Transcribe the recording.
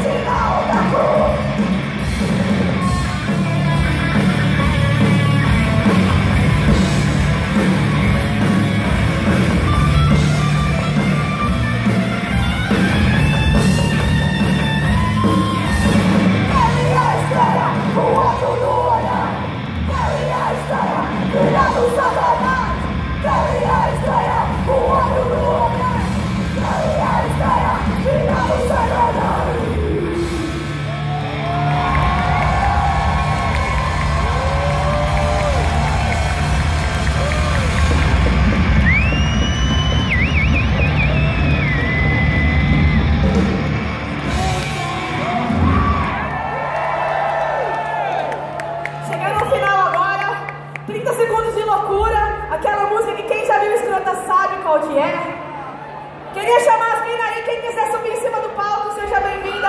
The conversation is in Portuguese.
see my queria chamar as aí, quem quiser subir em cima do palco, seja bem-vindo.